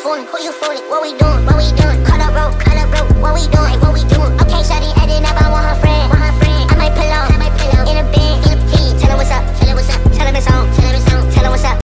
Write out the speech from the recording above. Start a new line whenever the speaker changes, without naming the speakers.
fooling? Who you fooling? What we doing? What we doing?